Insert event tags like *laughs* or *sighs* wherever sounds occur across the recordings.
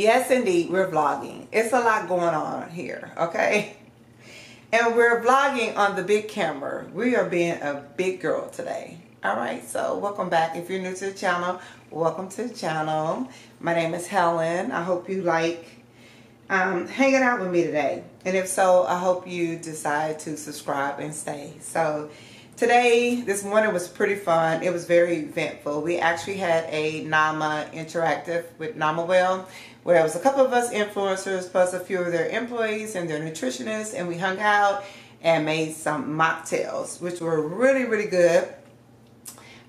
yes, indeed, we're vlogging. It's a lot going on here, okay? And we're vlogging on the big camera. We are being a big girl today. All right, so welcome back. If you're new to the channel, welcome to the channel. My name is Helen. I hope you like um, hanging out with me today. And if so, I hope you decide to subscribe and stay. So today, this morning was pretty fun. It was very eventful. We actually had a NAMA interactive with NAMA NamaWell where it was a couple of us influencers plus a few of their employees and their nutritionists and we hung out and made some mocktails which were really really good.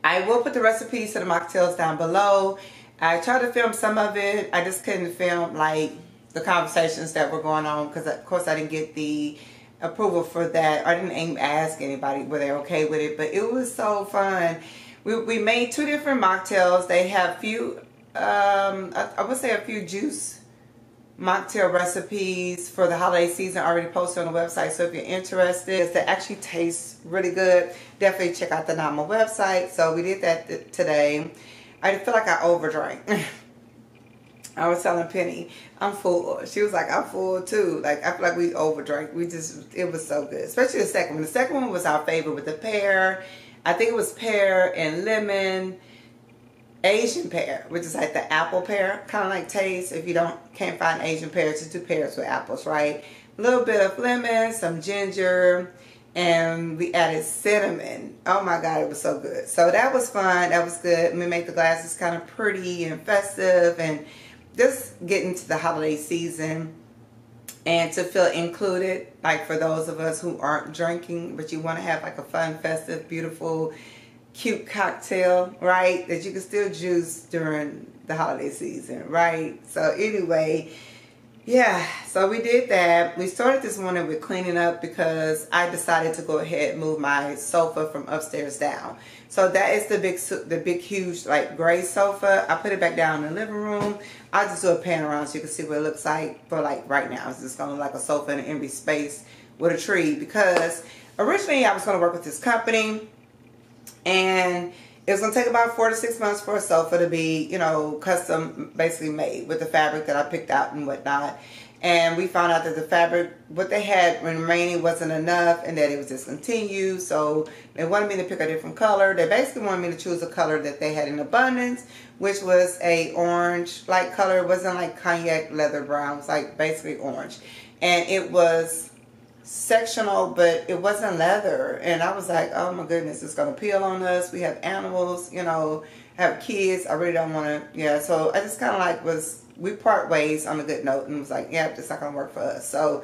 I will put the recipes to the mocktails down below. I tried to film some of it. I just couldn't film like the conversations that were going on because of course I didn't get the approval for that. I didn't even ask anybody were they okay with it but it was so fun. We, we made two different mocktails. They have few um, I, I, would say a few juice mocktail recipes for the holiday season already posted on the website. So if you're interested, that actually tastes really good, definitely check out the Nama website. So we did that th today. I feel like I overdrank. *laughs* I was telling Penny, I'm full. She was like, I'm full too. Like, I feel like we overdrank. We just, it was so good. Especially the second one. The second one was our favorite with the pear. I think it was pear and lemon Asian pear, which is like the apple pear, kind of like taste. If you don't can't find Asian pears, just do pears with apples, right? A little bit of lemon, some ginger, and we added cinnamon. Oh my God, it was so good. So that was fun. That was good. We made the glasses kind of pretty and festive and just getting to the holiday season and to feel included, like for those of us who aren't drinking, but you want to have like a fun, festive, beautiful cute cocktail, right? That you can still juice during the holiday season, right? So anyway, yeah, so we did that. We started this morning with cleaning up because I decided to go ahead and move my sofa from upstairs down. So that is the big, the big, huge, like gray sofa. I put it back down in the living room. I'll just do a pan around so you can see what it looks like for like right now. It's just gonna look like a sofa in an empty space with a tree because originally I was gonna work with this company and it was going to take about four to six months for a sofa to be, you know, custom basically made with the fabric that I picked out and whatnot. And we found out that the fabric, what they had remaining wasn't enough and that it was discontinued. So they wanted me to pick a different color. They basically wanted me to choose a color that they had in abundance, which was a orange like color. It wasn't like cognac leather brown. It was like basically orange. And it was sectional, but it wasn't leather. And I was like, oh my goodness, it's going to peel on us. We have animals, you know, have kids. I really don't want to, yeah. So I just kind of like was, we part ways on a good note and was like, yeah, it's not going to work for us. So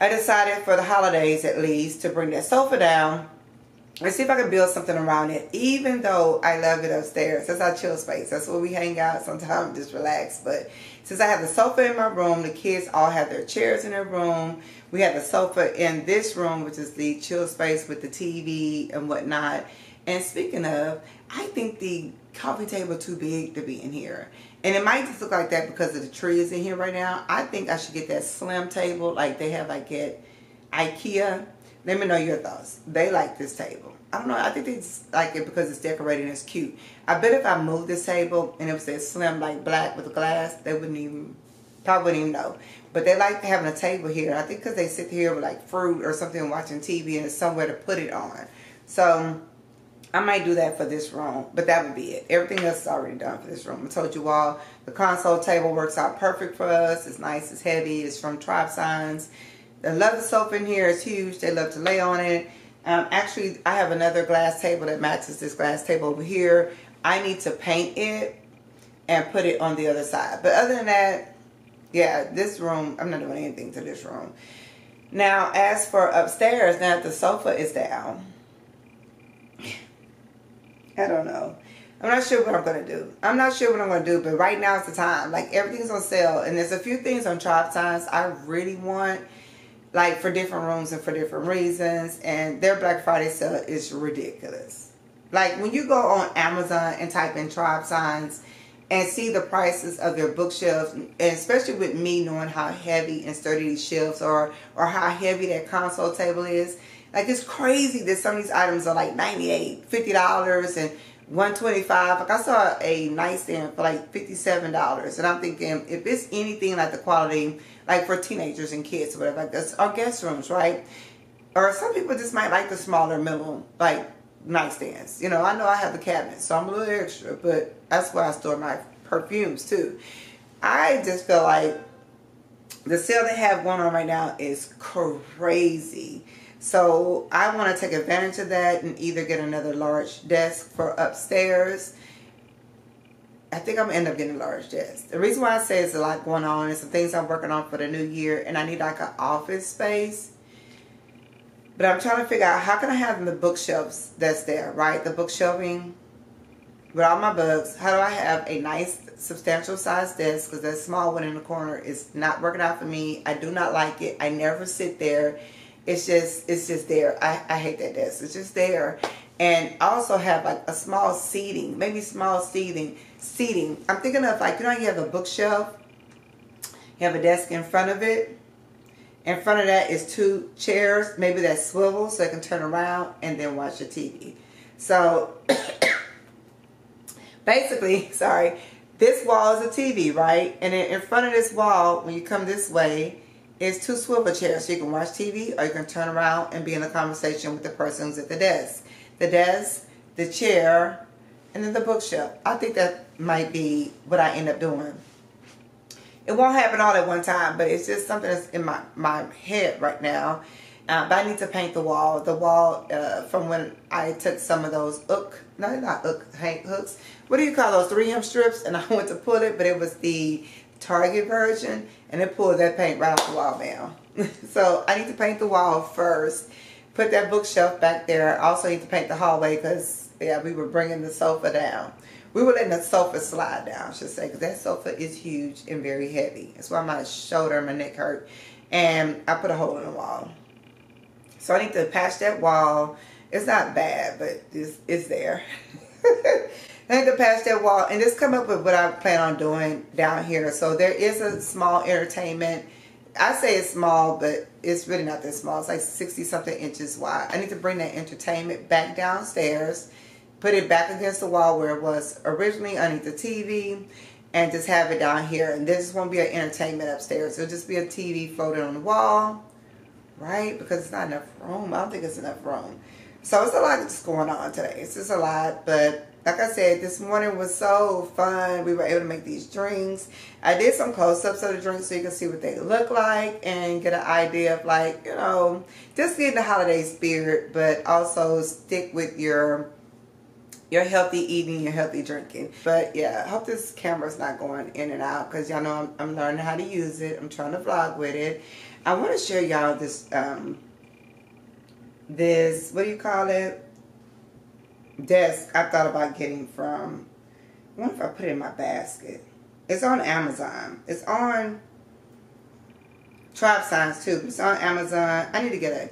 I decided for the holidays at least to bring that sofa down and see if I can build something around it, even though I love it upstairs. That's our chill space. That's where we hang out sometimes, just relax. But since I have the sofa in my room, the kids all have their chairs in their room. We have the sofa in this room, which is the chill space with the TV and whatnot. And speaking of, I think the coffee table too big to be in here. And it might just look like that because of the trees in here right now. I think I should get that slim table like they have like at Ikea. Let me know your thoughts. They like this table. I don't know. I think they like it because it's decorated and it's cute. I bet if I moved this table and it was that slim, like black with a glass, they wouldn't even, probably wouldn't even know. But they like having a table here. I think because they sit here with like fruit or something watching TV and it's somewhere to put it on. So I might do that for this room, but that would be it. Everything else is already done for this room. I told you all the console table works out perfect for us. It's nice, it's heavy, it's from Tribesigns. They love the sofa in here is huge. They love to lay on it. Um, actually, I have another glass table that matches this glass table over here. I need to paint it and put it on the other side. But other than that, yeah, this room, I'm not doing anything to this room. Now, as for upstairs, now that the sofa is down, I don't know. I'm not sure what I'm going to do. I'm not sure what I'm going to do, but right now is the time. Like, everything's on sale, and there's a few things on Tribesigns I really want like for different rooms and for different reasons. And their Black Friday sale is ridiculous. Like when you go on Amazon and type in Tribesigns and see the prices of their bookshelves, and especially with me knowing how heavy and sturdy these shelves are or how heavy that console table is, like it's crazy that some of these items are like 98 $50 and 125 like i saw a nightstand for like 57 dollars and i'm thinking if it's anything like the quality like for teenagers and kids or whatever like that's our guest rooms right? Or some people just might like the smaller middle like nightstands. You know i know i have the cabinet so i'm a little extra but that's where i store my perfumes too. I just feel like the sale they have going on right now is crazy so I want to take advantage of that and either get another large desk for upstairs. I think I'm going to end up getting a large desk. The reason why I say it's a lot going on is some things I'm working on for the new year and I need like an office space. But I'm trying to figure out how can I have the bookshelves that's there, right? The bookshelving with all my books. How do I have a nice substantial size desk because that small one in the corner is not working out for me. I do not like it. I never sit there it's just it's just there. I, I hate that desk. It's just there. And also have like a small seating, maybe small seating seating. I'm thinking of like you know you have a bookshelf, you have a desk in front of it. In front of that is two chairs, maybe that swivel so I can turn around and then watch the TV. So *coughs* basically, *laughs* sorry, this wall is a TV, right? And in front of this wall, when you come this way, is two swivel chairs. So you can watch TV or you can turn around and be in a conversation with the person who's at the desk. The desk, the chair, and then the bookshelf. I think that might be what I end up doing. It won't happen all at one time, but it's just something that's in my, my head right now. Uh, but I need to paint the wall. The wall uh, from when I took some of those hook, no, not hook, hank hooks. What do you call those? 3M strips. And *laughs* I went to pull it, but it was the Target version and it pulled that paint right off the wall down. *laughs* so I need to paint the wall first. Put that bookshelf back there. I also need to paint the hallway because, yeah, we were bringing the sofa down. We were letting the sofa slide down, I should say, because that sofa is huge and very heavy. That's why my shoulder and my neck hurt. And I put a hole in the wall. So I need to patch that wall. It's not bad, but it's, it's there. *laughs* I to patch that wall and just come up with what I plan on doing down here. So there is a small entertainment. I say it's small, but it's really not that small. It's like 60 something inches wide. I need to bring that entertainment back downstairs, put it back against the wall where it was originally underneath the TV, and just have it down here. And this won't be an entertainment upstairs. It'll just be a TV floating on the wall, right? Because it's not enough room. I don't think it's enough room. So it's a lot that's going on today. It's just a lot, but like I said, this morning was so fun. We were able to make these drinks. I did some close-ups of the drinks so you can see what they look like and get an idea of like, you know, just get the holiday spirit, but also stick with your your healthy eating, your healthy drinking. But yeah, I hope this camera's not going in and out because y'all know I'm, I'm, learning how to use it. I'm trying to vlog with it. I want to share y'all this, um, this, what do you call it? Desk I thought about getting from, I wonder if I put it in my basket. It's on Amazon. It's on Tribesigns too. It's on Amazon. I need to get a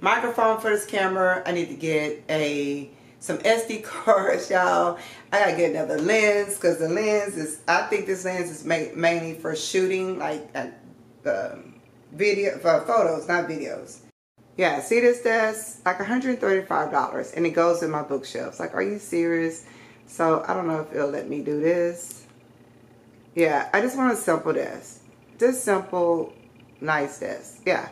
microphone for this camera. I need to get a some SD *laughs* cards, y'all. I gotta get another lens because the lens is, I think this lens is ma mainly for shooting, like uh, video, for photos, not videos. Yeah, see this desk? Like $135 and it goes in my bookshelves. Like, are you serious? So, I don't know if it'll let me do this. Yeah, I just want a simple desk. Just simple, nice desk. Yeah,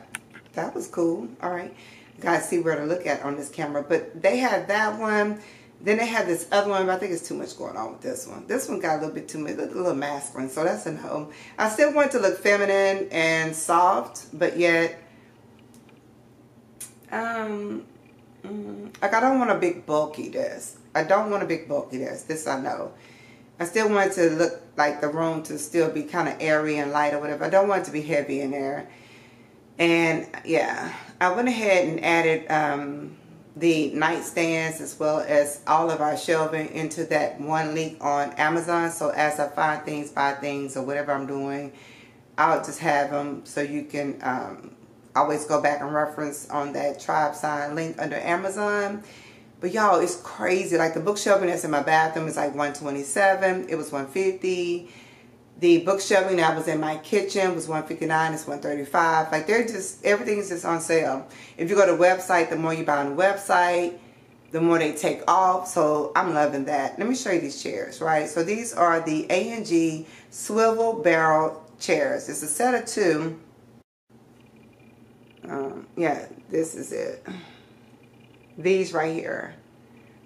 that was cool. All right. Gotta see where to look at on this camera. But they had that one. Then they had this other one, but I think it's too much going on with this one. This one got a little bit too much, a little masculine, so that's a no. I still want to look feminine and soft, but yet um, mm, like I don't want a big bulky desk. I don't want a big bulky desk. This I know. I still want it to look like the room to still be kind of airy and light or whatever. I don't want it to be heavy in there. And yeah, I went ahead and added um, the nightstands as well as all of our shelving into that one link on Amazon. So as I find things, buy things or whatever I'm doing, I'll just have them so you can um, always go back and reference on that Tribesign link under Amazon. But y'all, it's crazy. Like the bookshelving that's in my bathroom is like 127. It was 150. The bookshelving that was in my kitchen was 159. It's 135. Like they're just, everything's just on sale. If you go to the website, the more you buy on the website, the more they take off. So I'm loving that. Let me show you these chairs, right? So these are the A&G swivel barrel chairs. It's a set of two. Um, yeah, this is it. These right here.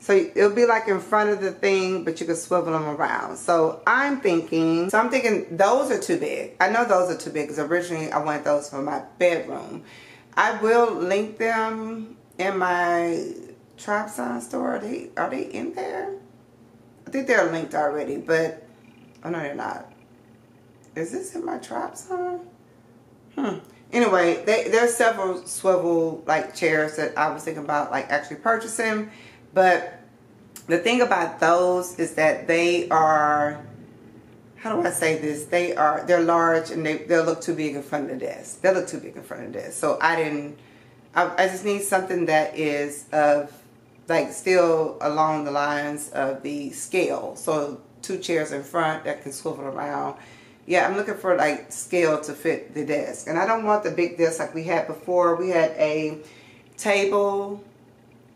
So it'll be like in front of the thing, but you can swivel them around. So I'm thinking, so I'm thinking those are too big. I know those are too big because originally I wanted those for my bedroom. I will link them in my Tribesign store. Are they, are they in there? I think they're linked already, but, oh no, they're not. Is this in my Tribesign? Hmm. Anyway, they, there's several swivel like chairs that I was thinking about like actually purchasing. But the thing about those is that they are, how do I say this? They are, they're large and they, they'll look too big in front of the desk. They'll look too big in front of the desk. So I didn't, I, I just need something that is of, like still along the lines of the scale. So two chairs in front that can swivel around. Yeah, I'm looking for like scale to fit the desk. And I don't want the big desk like we had before. We had a table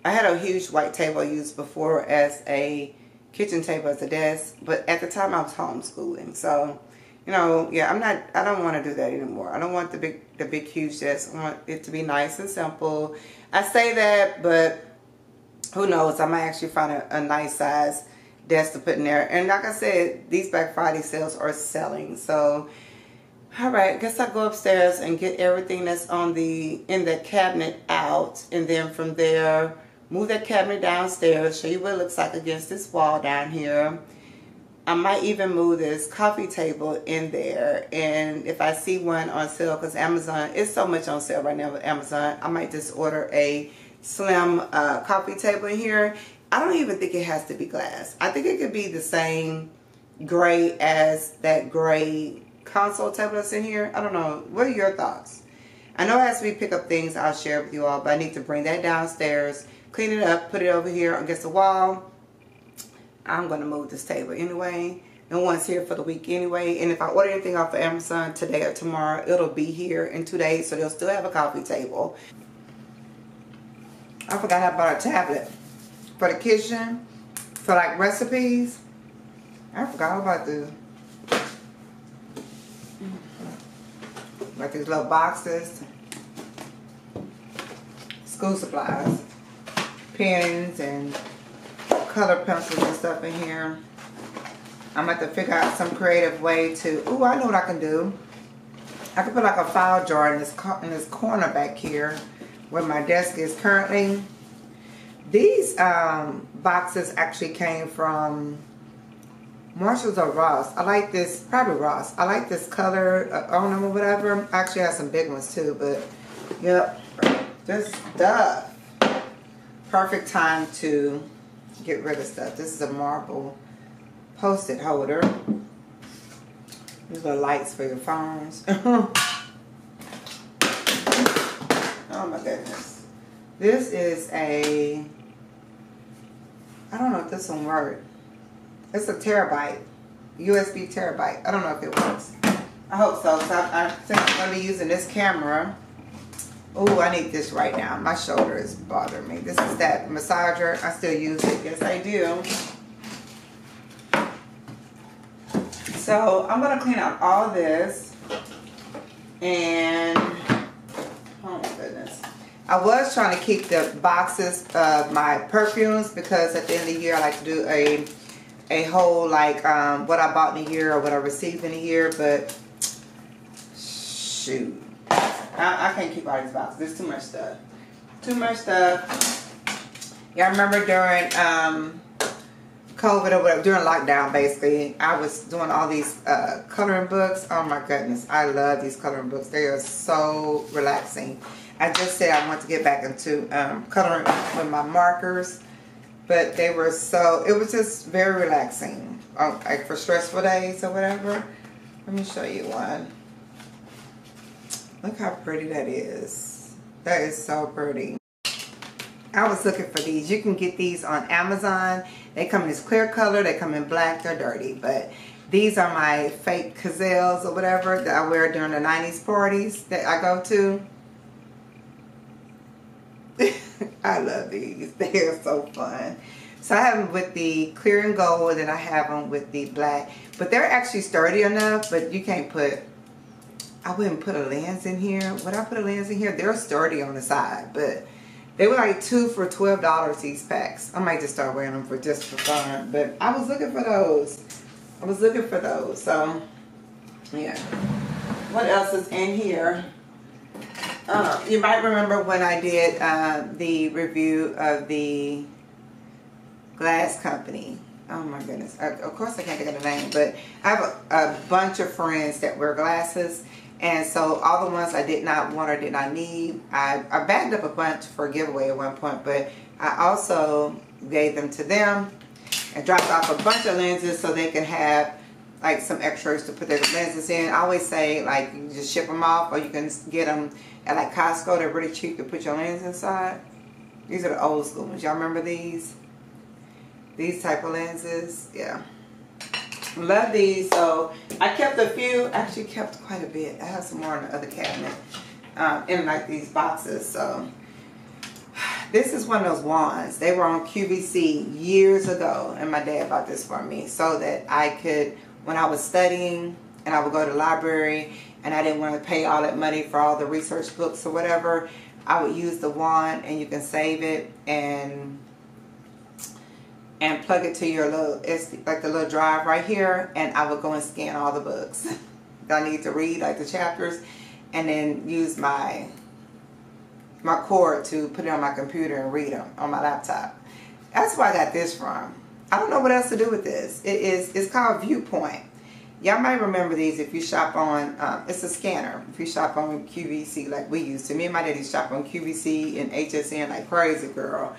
I had a huge white table used before as a kitchen table as a desk, but at the time I was homeschooling. So, you know, yeah, I'm not, I don't want to do that anymore. I don't want the big, the big huge desk. I want it to be nice and simple. I say that, but who knows? I might actually find a, a nice size desk to put in there. And like I said, these Black Friday sales are selling. So, all right, I guess I'll go upstairs and get everything that's on the, in the cabinet out. And then from there, move that cabinet downstairs, show you what it looks like against this wall down here. I might even move this coffee table in there. And if I see one on sale, because Amazon is so much on sale right now with Amazon, I might just order a slim uh, coffee table in here. I don't even think it has to be glass. I think it could be the same gray as that gray console table that's in here. I don't know. What are your thoughts? I know as we pick up things, I'll share with you all, but I need to bring that downstairs clean it up, put it over here against the wall. I'm going to move this table anyway. No one's here for the week anyway. And if I order anything off of Amazon today or tomorrow, it'll be here in two days. So they'll still have a coffee table. I forgot I bought a tablet for the kitchen for like recipes. I forgot about the like these little boxes. School supplies pens and color pencils and stuff in here. I'm going to have to figure out some creative way to, oh, I know what I can do. I can put like a file jar in this, in this corner back here where my desk is currently. These um, boxes actually came from Marshalls or Ross. I like this, probably Ross. I like this color, uh, on or whatever. I actually have some big ones too, but yep, this stuff perfect time to get rid of stuff. This is a marble post-it holder. These are lights for your phones. *laughs* oh my goodness. This is a, I don't know if this one works. It's a terabyte, USB terabyte. I don't know if it works. I hope so. So I, I think I'm going to be using this camera Oh, I need this right now. My shoulder is bothering me. This is that massager. I still use it. Yes, I do. So I'm going to clean out all this. And. I was trying to keep the boxes of my perfumes because at the end of the year I like to do a a whole like um, what I bought in a year or what I received in a year. But shoot I, I can't keep all these boxes. There's too much stuff. Too much stuff. Yeah, I remember during um, COVID or whatever, during lockdown basically, I was doing all these uh, coloring books. Oh my goodness, I love these coloring books. They are so relaxing. I just said I want to get back into um, coloring with my markers, but they were so, it was just very relaxing. Um, like for stressful days or whatever. Let me show you one. Look how pretty that is. That is so pretty. I was looking for these. You can get these on Amazon. They come in this clear color. They come in black. They're dirty. But these are my fake gazelles or whatever that I wear during the 90s parties that I go to. *laughs* I love these. *laughs* They are so fun. So I have them with the clear and gold and I have them with the black. But they're actually sturdy enough, but you can't put, I wouldn't put a lens in here. Would I put a lens in here? They're sturdy on the side, but they were like two for $12 these packs. I might just start wearing them for just for fun. But I was looking for those. I was looking for those. So, yeah. What else is in here? Uh, you might remember when I did uh, the review of the glass company. Oh my goodness. I, of course I can't think of the name, but I have a, a, bunch of friends that wear glasses. And so all the ones I did not want or did not need, I, I bagged up a bunch for a giveaway at one point, but I also gave them to them and dropped off a bunch of lenses so they can have like some extras to put their lenses in. I always say like you just ship them off or you can get them at like Costco. They're really cheap to put your lens inside. These are the old school ones. Y'all remember these? These type of lenses. Yeah. Love these. So I kept a few. Actually kept quite a bit. I have some more in the other cabinet. Um, in like these boxes. So *sighs* this is one of those wands. They were on QVC years ago. And my dad bought this for me. So that I could, when I was studying and I would go to the library and I didn't want to pay all that money for all the research books or whatever, I would use the wand and you can save it and and plug it to your little, it's like the little drive right here, and I would go and scan all the books that *laughs* I need to read, like the chapters, and then use my my cord to put it on my computer and read them on my laptop. That's where I got this from. I don't know what else to do with this. It is, it's called VuPoint. Y'all might remember these if you shop on, um, it's a scanner. If you shop on QVC like we used to. Me and my daddy shop on QVC and HSN like crazy girl.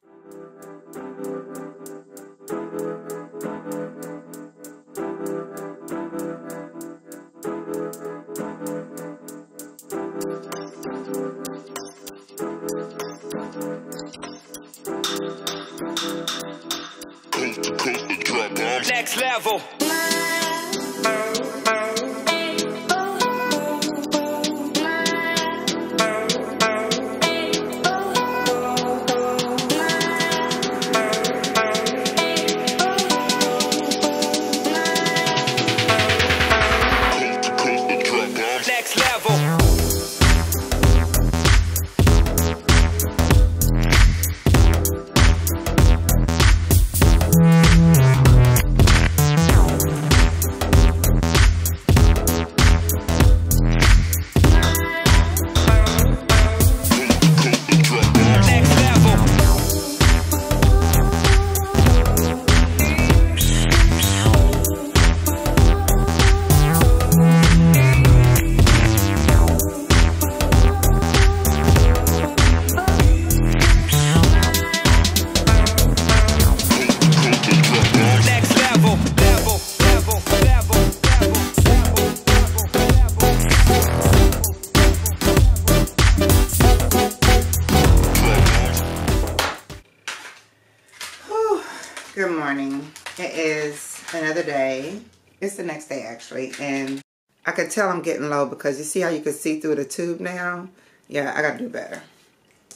Actually. And I can tell I'm getting low because you see how you can see through the tube now? Yeah, I gotta do better.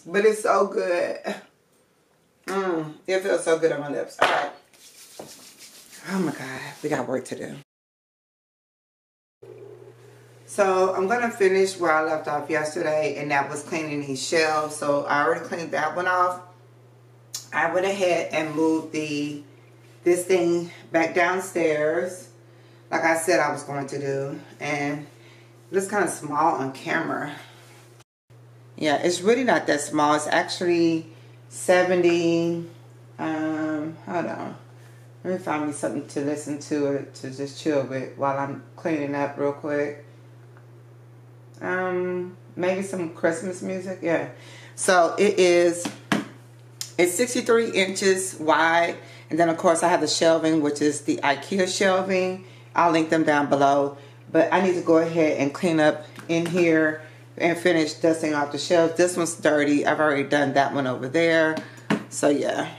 But it's so good. Mmm, it feels so good on my lips. All right. Oh my God, we got work to do. So I'm going to finish where I left off yesterday and that was cleaning these shelves. So I already cleaned that one off. I went ahead and moved the this thing back downstairs like I said I was going to do. And it looks kind of small on camera. Yeah, it's really not that small. It's actually 70, um, hold on. Let me find me something to listen to or to just chill with while I'm cleaning up real quick. Um, maybe some Christmas music, yeah. So it is, it's 63 inches wide. And then of course I have the shelving, which is the Ikea shelving. I'll link them down below. But I need to go ahead and clean up in here and finish dusting off the shelves. This one's dirty. I've already done that one over there. So yeah.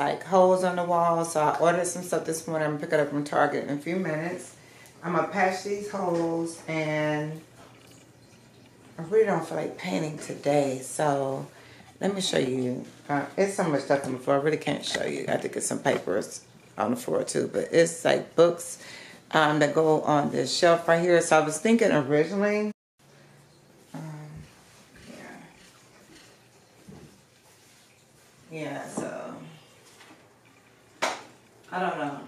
Like holes on the wall. So I ordered some stuff this morning. I'm gonna pick it up from Target in a few minutes. I'm gonna patch these holes and I really don't feel like painting today. So let me show you. Uh, it's so much stuff on the floor. I really can't show you. I think it's some papers on the floor too. But it's like books um, that go on this shelf right here. So I was thinking originally. Um, yeah. Yeah, so. I don't know.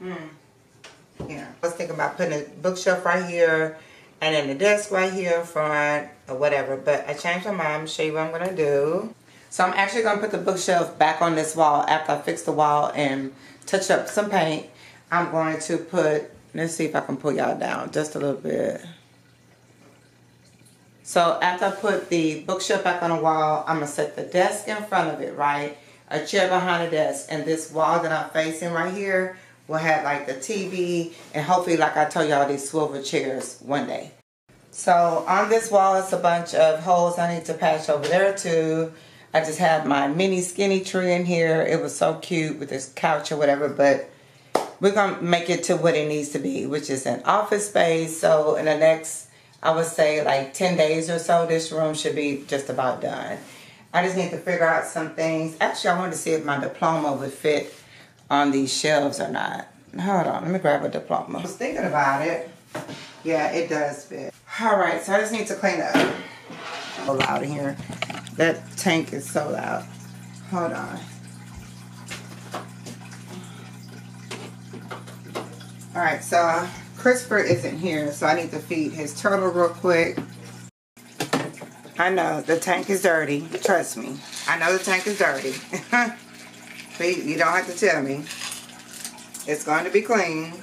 Hmm. Yeah. I was thinking about putting a bookshelf right here and then the desk right here in front or whatever. But I changed my mind. I'm show you what I'm going to do. So I'm actually going to put the bookshelf back on this wall after I fix the wall and touch up some paint. I'm going to put, let's see if I can pull y'all down just a little bit. So after I put the bookshelf back on the wall, I'm going to set the desk in front of it, right? A chair behind the desk. And this wall that I'm facing right here will have like the TV and hopefully like I told y'all these swivel chairs one day. So on this wall is a bunch of holes I need to patch over there too. I just have my mini skinny tree in here. It was so cute with this couch or whatever, but we're going to make it to what it needs to be, which is an office space. So in the next, I would say like 10 days or so, this room should be just about done. I just need to figure out some things. Actually, I wanted to see if my diploma would fit on these shelves or not. Hold on, let me grab a diploma. I was thinking about it. Yeah, it does fit. All right, so I just need to clean up. So loud in here. That tank is so loud. Hold on. All right, so Christopher isn't here, so I need to feed his turtle real quick. I know, the tank is dirty. Trust me. I know the tank is dirty. *laughs* but you don't have to tell me. It's going to be clean.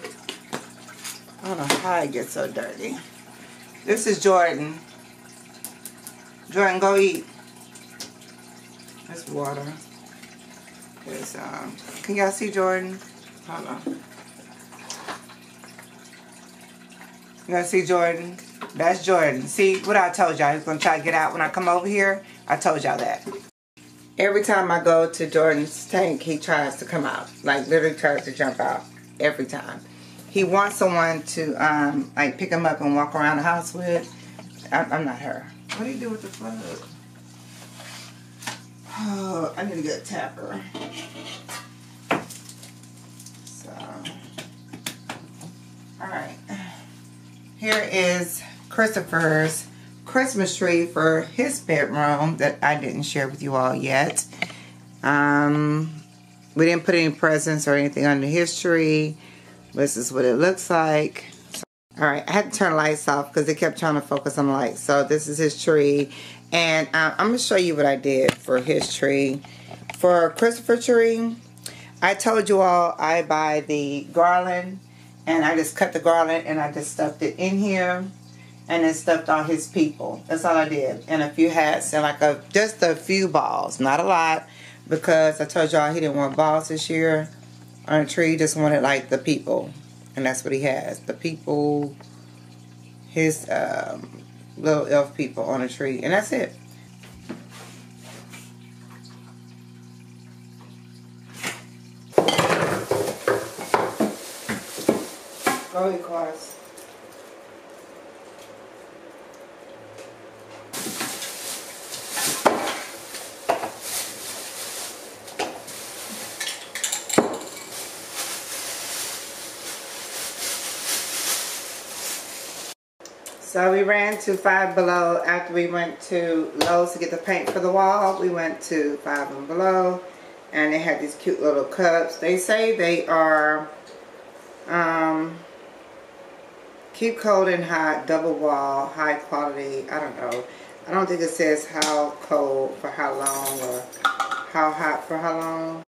I don't know how it gets so dirty. This is Jordan. Jordan, go eat. That's water. um, can y'all see Jordan? Hold on. You gonna see Jordan? That's Jordan. See what I told y'all. He's gonna try to get out when I come over here. I told y'all that. Every time I go to Jordan's tank, he tries to come out. Like literally tries to jump out every time. He wants someone to um, like pick him up and walk around the house with. I, I'm not her. What do you do with the plug? Oh, I need to get a tapper. So, all right. Here is Christopher's Christmas tree for his bedroom that I didn't share with you all yet. Um, we didn't put any presents or anything under his tree. This is what it looks like. All right, I had to turn the lights off because they kept trying to focus on the lights. So this is his tree. And uh, I'm going to show you what I did for his tree. For Christopher tree, I told you all I buy the garland. And I just cut the garland and I just stuffed it in here. And then stuffed all his people. That's all I did. And a few hats and like a just a few balls. Not a lot. Because I told y'all he didn't want balls this year on a tree. Just wanted like the people. And that's what he has. The people, his um, little elf people on a tree. And that's it. So we ran to Five Below after we went to Lowe's to get the paint for the wall. We went to Five and Below and they had these cute little cups. They say they are um, keep cold and hot, double wall, high quality. I don't know. I don't think it says how cold for how long or how hot for how long.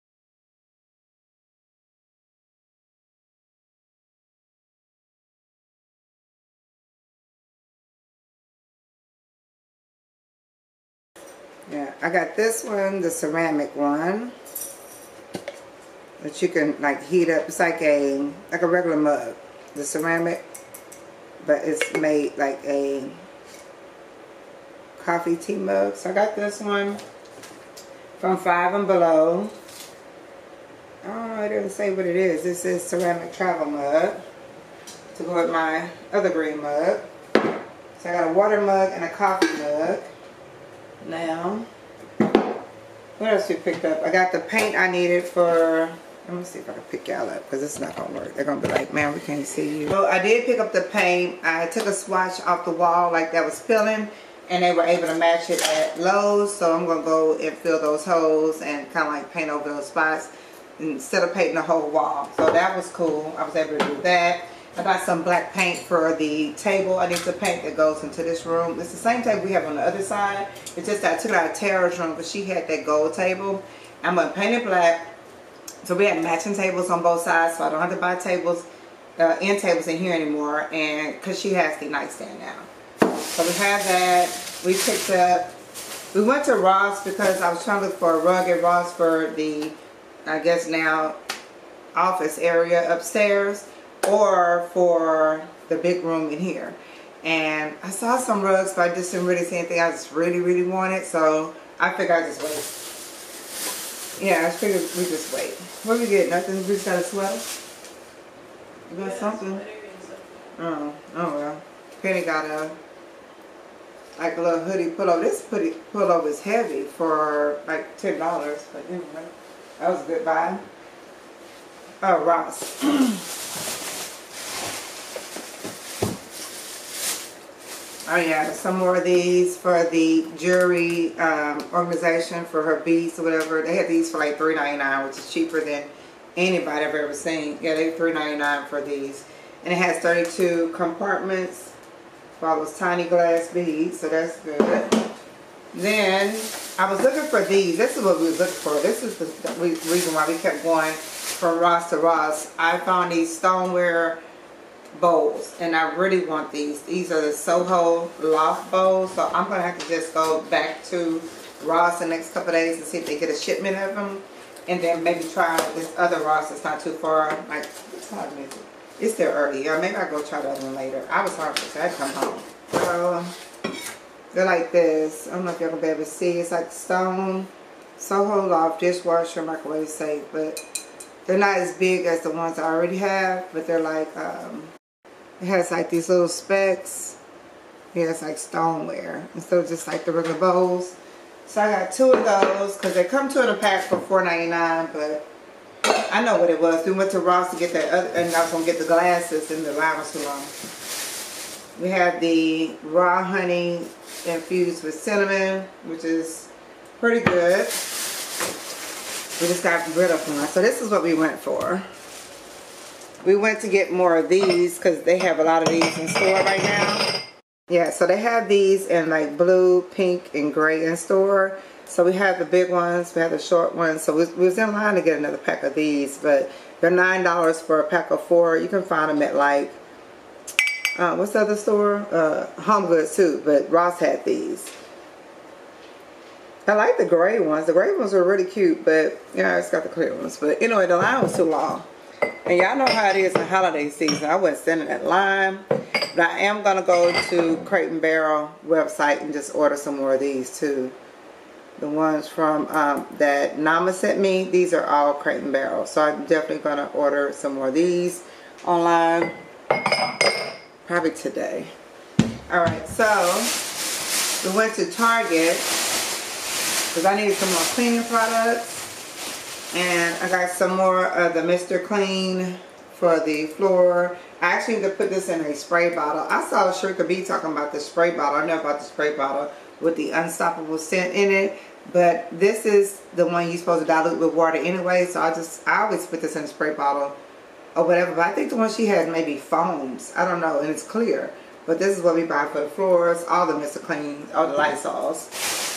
Yeah, I got this one, the ceramic one. That you can like heat up. It's like a like a regular mug. The ceramic. But it's made like a coffee tea mug. So I got this one. from Five and Below. Know, it doesn't say what it is. This is ceramic travel mug to go with my other green mug. So I got a water mug and a coffee mug. Now, what else we picked up? I got the paint I needed for, let me see if I can pick y'all up because it's not going to work. They're going to be like, man, we can't see you. Well, I did pick up the paint. I took a swatch off the wall like that was filling and they were able to match it at Lowe's. So I'm going to go and fill those holes and kind of like paint over those spots instead of painting the whole wall. So that was cool. I was able to do that. I got some black paint for the table. I need to paint that goes into this room. It's the same table we have on the other side. It's just I took out Tara's room, but she had that gold table. I'm going to paint it black. So we had matching tables on both sides, so I don't have to buy tables, uh, end tables in here anymore, and because she has the nightstand now. So we have that. We picked up, we went to Ross because I was trying to look for a rug at Ross for the, I guess now, office area upstairs or for the big room in here. And I saw some rugs, but I just didn't really see anything I just really, really wanted. So I figured I'd just wait. Yeah, I figured we just wait. What we get? Nothing? We just got a sweater? You got something? Oh, oh well. Penny got a like a little hoodie pullover. This hoodie pullover is heavy for like ten dollars, but anyway, that was a good buy. Oh, Ross. *clears throat* Oh yeah, some more of these for the jewelry um, organization for her beads or whatever. They had these for like $3.99, which is cheaper than anybody I've ever seen. Yeah, they're $3.99 for these. And it has 32 compartments for all those tiny glass beads, so that's good. Then, I was looking for these. This is what we was looking for. This is the reason why we kept going from Ross to Ross. I found these stoneware bowls and I really want these. These are the Soho loft bowls so I'm gonna have to just go back to Ross the next couple days and see if they get a shipment of them and then maybe try this other Ross that's not too far like what time is it? It's still early yeah maybe I'll go try that one later. I was hungry so I come home. So they're like this. I don't know if y'all gonna be able to see. It's like stone Soho loft dishwasher microwave safe but they're not as big as the ones I already have but they're like um, it has like these little specks. It has like stoneware instead of just like the regular bowls. So I got two of those because they come two in a pack for $4.99, but I know what it was. We went to Ross to get that other, and I was going to get the glasses and the too long. We have the raw honey infused with cinnamon, which is pretty good. We just got rid of one. So this is what we went for we went to get more of these because they have a lot of these in store right now. Yeah, so they have these in like blue, pink, and gray in store. So we have the big ones, we have the short ones. So we, we was in line to get another pack of these, but they're $9 for a pack of four. You can find them at like, uh, what's the other store? Uh, Home Goods too, but Ross had these. I like the gray ones. The gray ones are really cute, but yeah, it's got the clear ones. But anyway, the line was too long. And y'all know how it is in holiday season. I wasn't standing that line. But I am going to go to Crate and Barrel website and just order some more of these too. The ones from um, that Nama sent me, these are all Crate and Barrel. So I'm definitely going to order some more of these online. Probably today. Alright, so we went to Target because I needed some more cleaning products. And I got some more of the Mr. Clean for the floor. I actually need to put this in a spray bottle. I saw Shrika B talking about the spray bottle. I know about the spray bottle with the unstoppable scent in it. But this is the one you're supposed to dilute with water anyway. So I just, I always put this in a spray bottle or whatever. But I think the one she has maybe foams. I don't know. And it's clear. But this is what we buy for the floors. All the Mr. Clean, all the Lysols.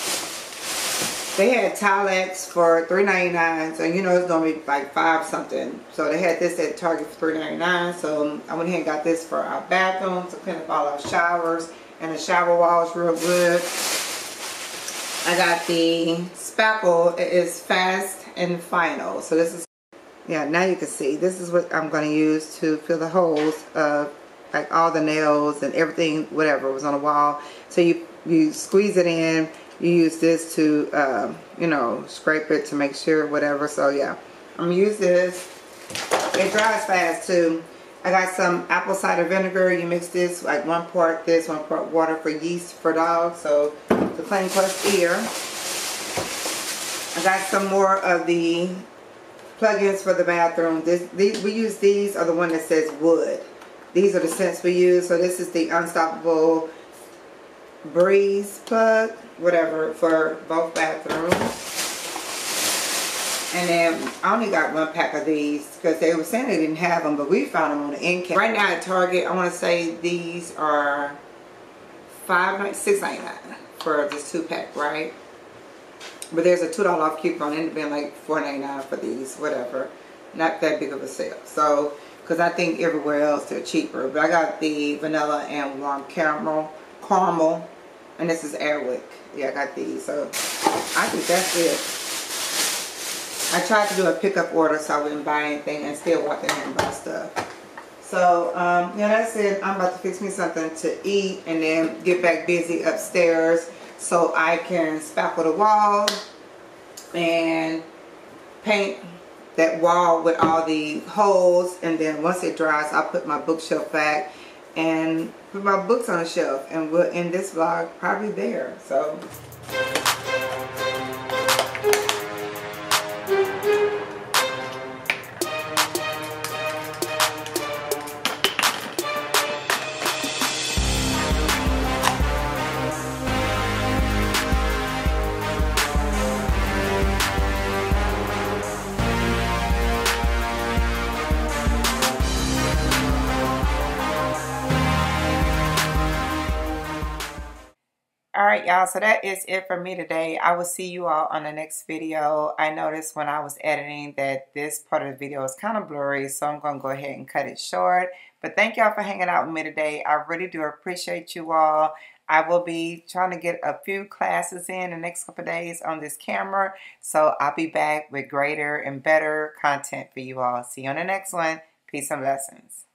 They had Tilex for $3.99, so you know it's gonna be like five something. So they had this at Target for $3.99. So I went ahead and got this for our bathroom to clean up all our showers and the shower walls real good. I got the spackle. It is fast and final. So this is yeah, now you can see. This is what I'm gonna use to fill the holes of like all the nails and everything, whatever was on the wall. So you you squeeze it in you use this to, um, you know, scrape it to make sure, whatever. So yeah, I'm gonna use this. It dries fast too. I got some apple cider vinegar. You mix this, like one part this, one part water for yeast for dogs. So the Clean Plus ear. I got some more of the plugins for the bathroom. This, these, we use these are the one that says wood. These are the scents we use. So this is the Unstoppable Breeze plug, whatever, for both bathrooms. And then I only got one pack of these because they were saying they didn't have them, but we found them on the end cap. Right now at Target, I want to say these are five, six ninety nine for this two pack, right? But there's a two dollar off coupon, up being like four ninety nine for these, whatever. Not that big of a sale. So, because I think everywhere else they're cheaper. But I got the vanilla and warm caramel, caramel, and this is Airwick. Yeah, I got these. So I think that's it. I tried to do a pickup order so I wouldn't buy anything and still walk in and buy stuff. So, um, yeah, that's it. I'm about to fix me something to eat and then get back busy upstairs so I can spackle the wall and paint that wall with all the holes and then once it dries I'll put my bookshelf back and put my books on the shelf and we'll end this vlog probably there so y'all so that is it for me today i will see you all on the next video i noticed when i was editing that this part of the video is kind of blurry so i'm gonna go ahead and cut it short but thank y'all for hanging out with me today i really do appreciate you all I will be trying to get a few classes in the next couple days on this camera. So I'll be back with greater and better content for you all. See you on the next one. Peace and blessings.